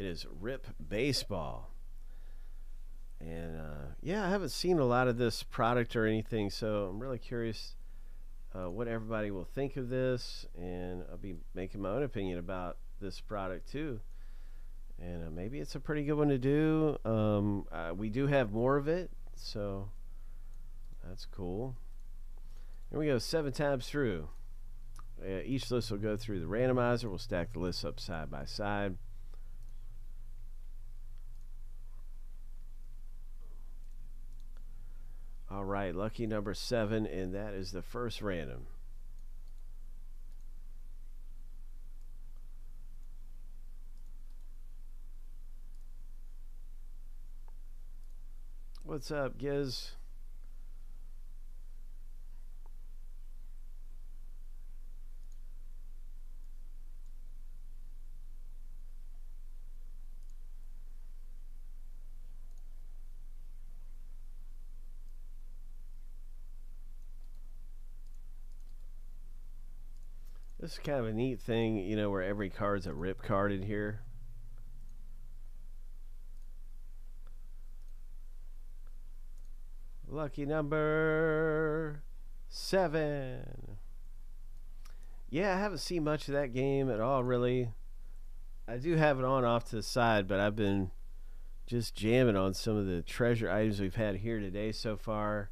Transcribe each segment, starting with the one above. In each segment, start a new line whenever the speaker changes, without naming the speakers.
It is Rip Baseball. And uh, yeah, I haven't seen a lot of this product or anything, so I'm really curious uh, what everybody will think of this. And I'll be making my own opinion about this product too. And uh, maybe it's a pretty good one to do. Um, we do have more of it, so that's cool. Here we go, seven times through. Uh, each list will go through the randomizer. We'll stack the lists up side by side. All right, lucky number seven, and that is the first random. What's up, Giz? This is kind of a neat thing, you know, where every card's a rip card in here. Lucky number seven. Yeah, I haven't seen much of that game at all, really. I do have it on off to the side, but I've been just jamming on some of the treasure items we've had here today so far.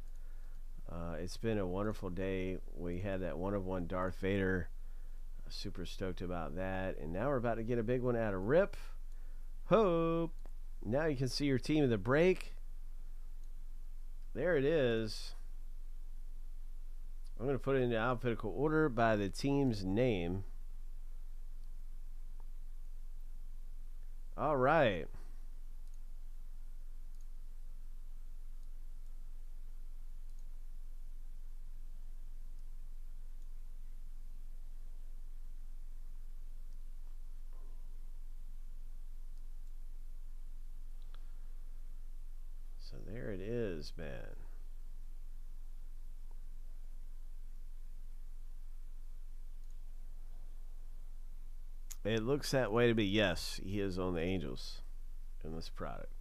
Uh, it's been a wonderful day. We had that one of one Darth Vader super stoked about that. And now we're about to get a big one out of Rip. Hope. Now you can see your team in the break. There it is. I'm going to put it in alphabetical order by the team's name. All right. Is, man. It looks that way to be. Yes, he is on the Angels in this product.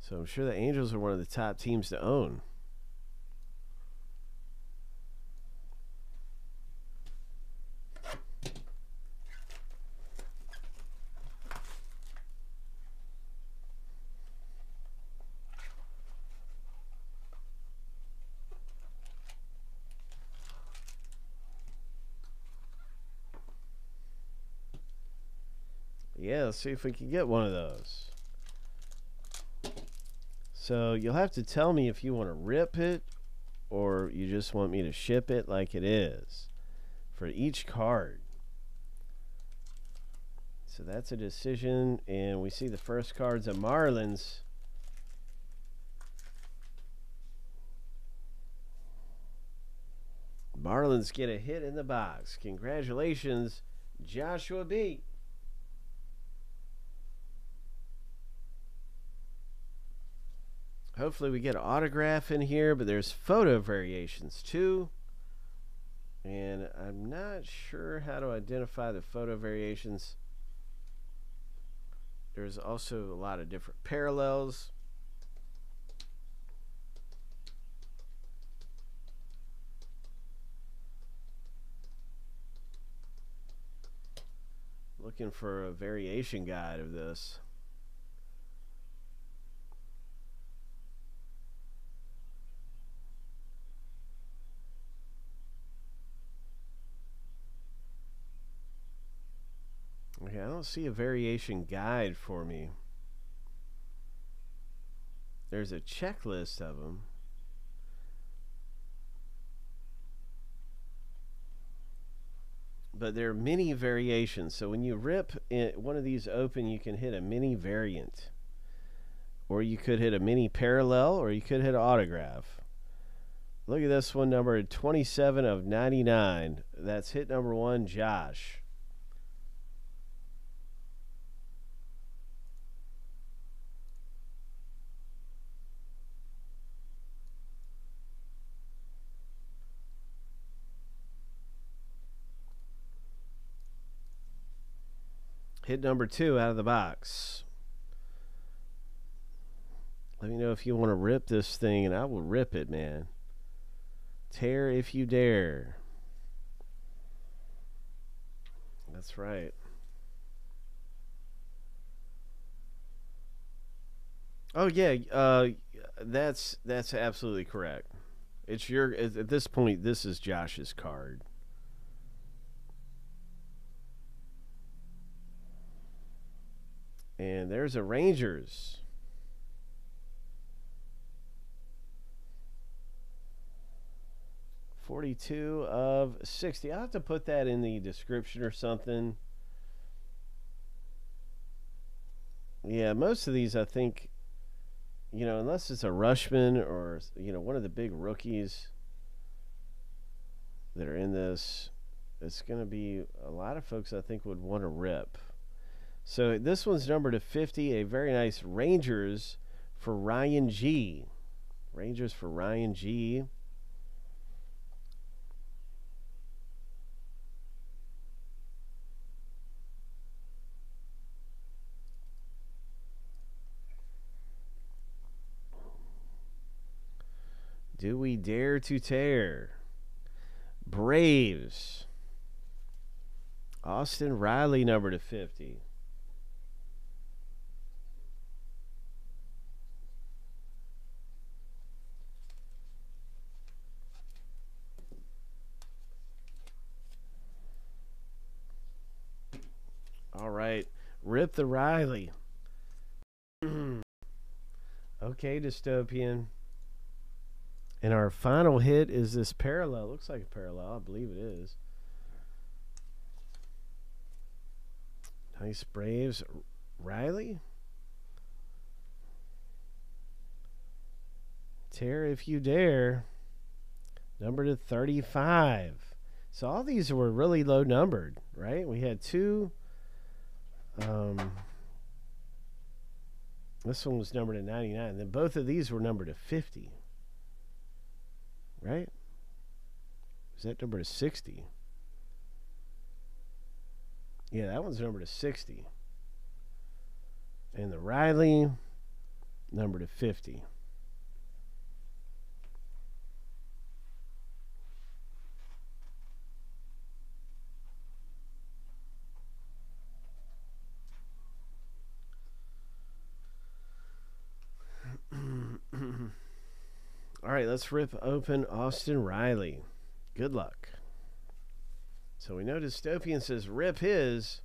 So I'm sure the Angels are one of the top teams to own. Yeah, let's see if we can get one of those. So you'll have to tell me if you want to rip it or you just want me to ship it like it is for each card. So that's a decision. And we see the first cards of Marlins. Marlins get a hit in the box. Congratulations, Joshua B. Hopefully we get an autograph in here, but there's photo variations too. And I'm not sure how to identify the photo variations. There's also a lot of different parallels. Looking for a variation guide of this. Okay, I don't see a variation guide for me. There's a checklist of them. But there are many variations. So when you rip one of these open, you can hit a mini variant. Or you could hit a mini parallel, or you could hit autograph. Look at this one, number 27 of 99. That's hit number one, Josh. Hit number two out of the box. Let me know if you want to rip this thing, and I will rip it, man. Tear if you dare. That's right. Oh yeah, uh, that's that's absolutely correct. It's your at this point. This is Josh's card. And there's a Rangers. Forty-two of sixty. I'll have to put that in the description or something. Yeah, most of these I think you know, unless it's a rushman or you know one of the big rookies that are in this, it's going to be a lot of folks I think would want to rip. So this one's numbered to 50, a very nice Rangers for Ryan G. Rangers for Ryan G. Do we dare to tear? Braves. Austin Riley, number to 50. Right. Rip the Riley. okay, dystopian. And our final hit is this parallel. Looks like a parallel. I believe it is. Nice Braves. Riley? Tear if you dare. Number to 35. So all these were really low numbered, right? We had two. Um, this one was numbered at 99. Then both of these were numbered at 50 right? Is that number to 60? Yeah, that one's numbered to 60. And the Riley, number to 50. All right, let's rip open Austin Riley. Good luck. So we know Dystopian says rip his.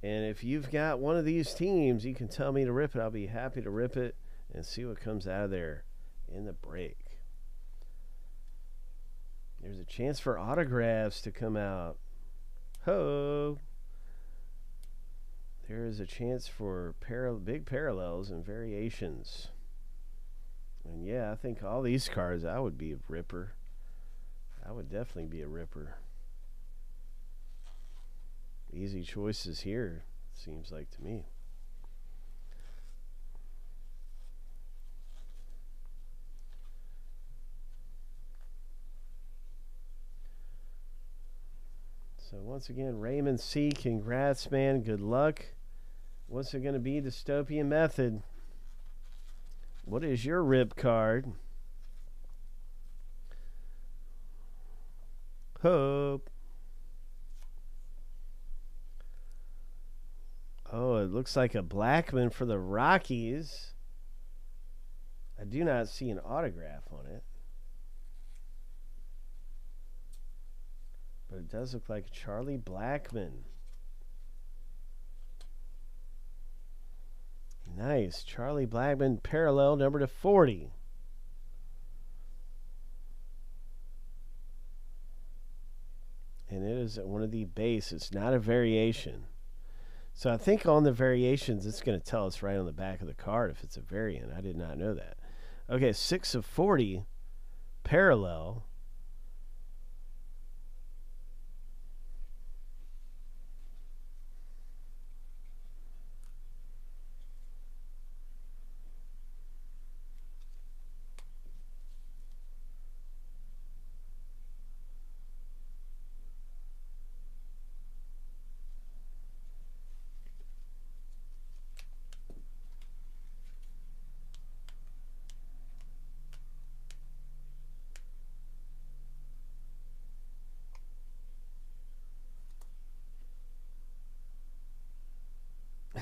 And if you've got one of these teams, you can tell me to rip it. I'll be happy to rip it and see what comes out of there in the break. There's a chance for autographs to come out. Ho! There is a chance for big parallels and variations. And yeah, I think all these cars, I would be a ripper. I would definitely be a ripper. Easy choices here, seems like to me. So once again, Raymond C. Congrats, man. Good luck. What's it going to be? Dystopian method. What is your rib card? Hope. Oh, it looks like a Blackmon for the Rockies. I do not see an autograph on it. But it does look like Charlie Blackmon. Nice. Charlie Blackmon, parallel number to 40. And it is one of the base. It's not a variation. So I think on the variations, it's going to tell us right on the back of the card if it's a variant. I did not know that. Okay, 6 of 40, parallel.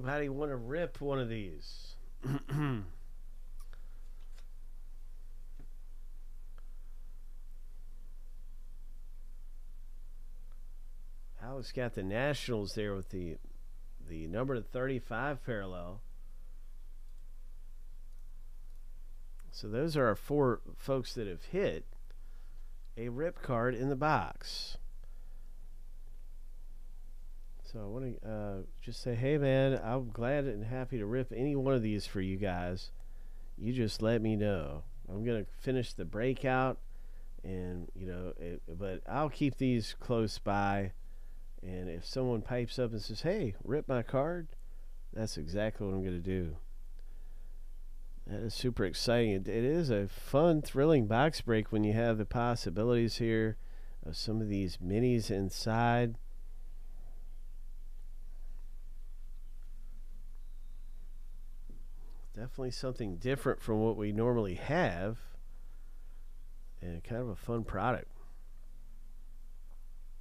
Anybody want to rip one of these? Alex got the Nationals there with the the number 35 parallel. So those are our four folks that have hit a rip card in the box. So I want to uh, just say, hey man, I'm glad and happy to rip any one of these for you guys. You just let me know. I'm gonna finish the breakout, and you know, it, but I'll keep these close by. And if someone pipes up and says, "Hey, rip my card," that's exactly what I'm gonna do. That is super exciting. It, it is a fun, thrilling box break when you have the possibilities here of some of these minis inside. Definitely something different from what we normally have, and kind of a fun product.